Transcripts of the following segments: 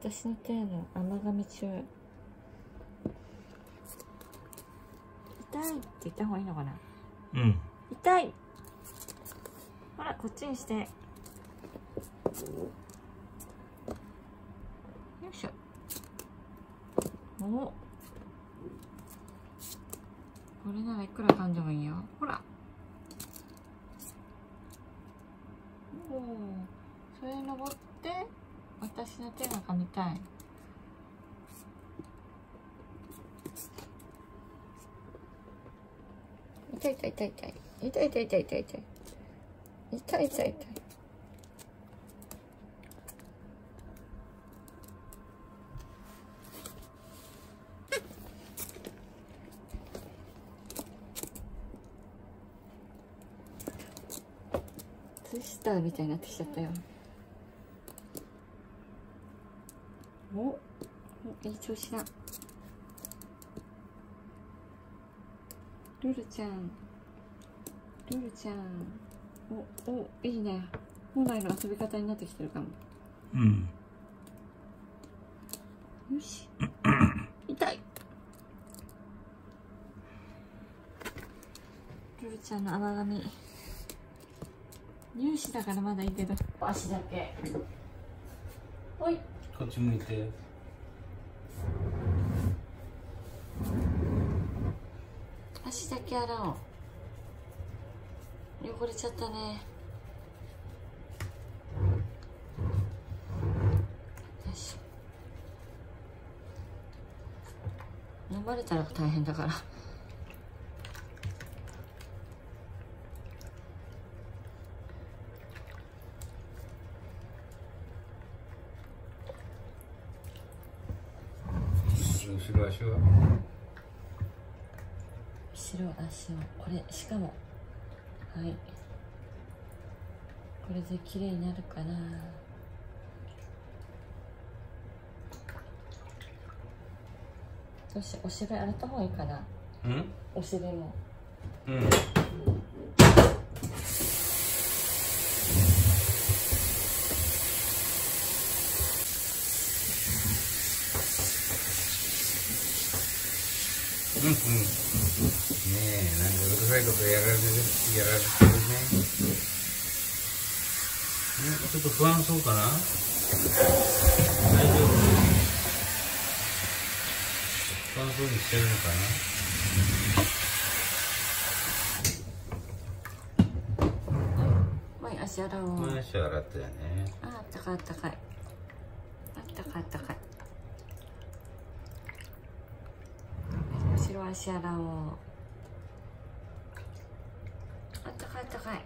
私の手の甘噛み中。痛いって言った方がいいのかな？うん。痛い。ほらこっちにして。よいしょ。お。これならいくら噛んでもいいよほら。おおそれに登って私の手が噛みたい。痛い痛い痛い痛い。痛い痛い痛い痛い痛い。痛い痛い痛い。ツイスターみたいになってきちゃったよ。おおいい調子だルルちゃん。ルルちゃん。おおいいね。本来の遊び方になってきてるかも。うん。よし。痛い。ルルちゃんの甘噛み。乳歯だからまだいいけど。足だけ。ほいこっち向いて。足だけ洗おう。汚れちゃったね。よし。飲まれたら大変だから。後ろ足は？後ろ足をこれしかもはい。これで綺麗になるかな。どうしお尻洗った方がいいかな。うん？お尻も。うんうん。うんねえなんかうるさいことやられてるやられてるね。ねちょっと不安そうかな？大丈夫？不安そうにしてるのかはい足洗おう、な足洗ったよね。ああったかいあったかい。あったかいあったかい足洗おうあったかいあったかい。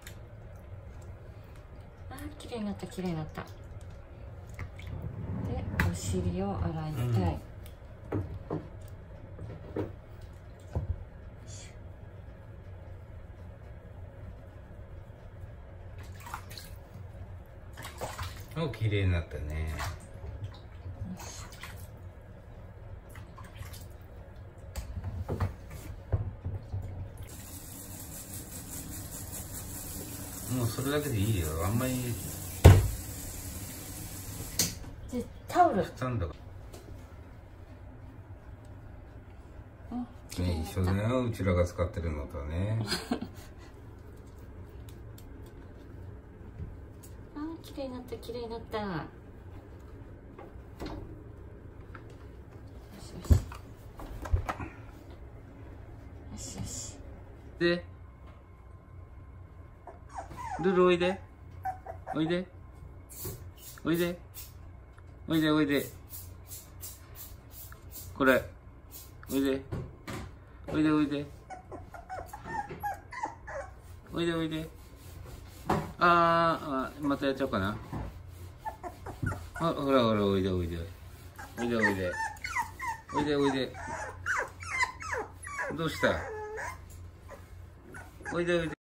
あー綺麗になった綺麗になった。でお尻を洗いたい、うん。お綺麗になったねもうそれだけでいいよ。あんまりでタオル。負担だか。うん。綺ら麗になったね一緒だよ。うちらが使ってるのとね。あー綺麗になった綺麗になった。よしよし。よしよし。でルルおいで。おいで。おいで。おいでおいで。これ。おいで。おいでおいで。おいでおいで。あーあまたやっちゃおうかな。あほらほらおいでおいで。おいでおいで。おいでおいで。どうした？おいでおいで。